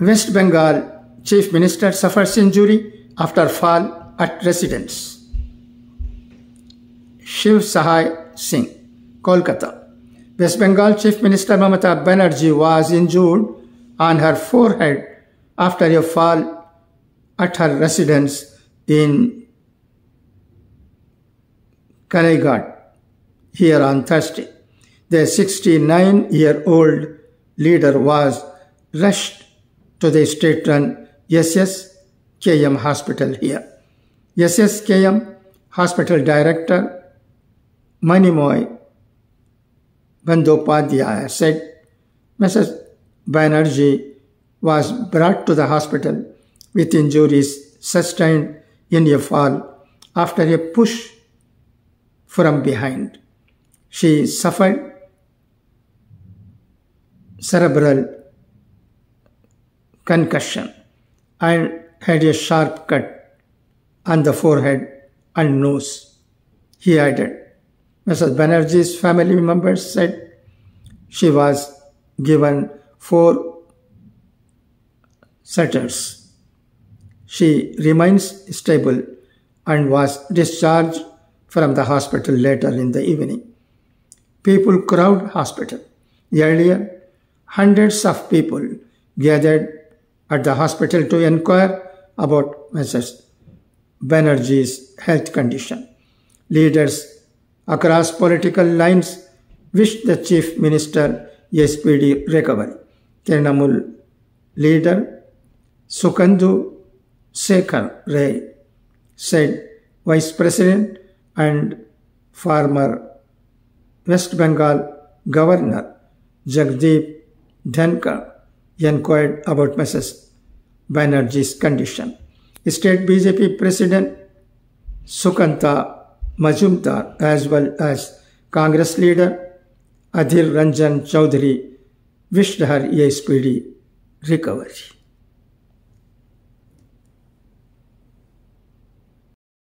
West Bengal Chief Minister suffers injury after fall at residence. Shiv Sahai Singh, Kolkata. West Bengal Chief Minister Mamata Banerjee was injured on her forehead after a fall at her residence in Kalighat here on Thursday. The 69 year old leader was rushed to the state run SSKM hospital here. SSKM hospital director Manimoy Bandyopadhyaya said Mrs. Banerjee was brought to the hospital with injuries sustained in a fall after a push from behind. She suffered cerebral concussion and had a sharp cut on the forehead and nose. He added, Mrs. Banerjee's family members said she was given four setters. She remains stable and was discharged from the hospital later in the evening. People crowd hospital. Earlier, hundreds of people gathered at the hospital to inquire about Mrs. Banerjee's health condition. Leaders across political lines wished the Chief Minister a speedy recovery. Trinamool leader Sukhendu Shekhar Ray said Vice President and former West Bengal Governor Jagdeep Dhankhar inquired about Mrs. Banerjee's condition. State BJP President Sukanta Majumdar as well as Congress leader Adhir Ranjan Chowdhury wished her a speedy recovery.